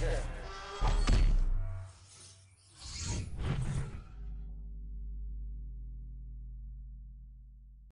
Yeah.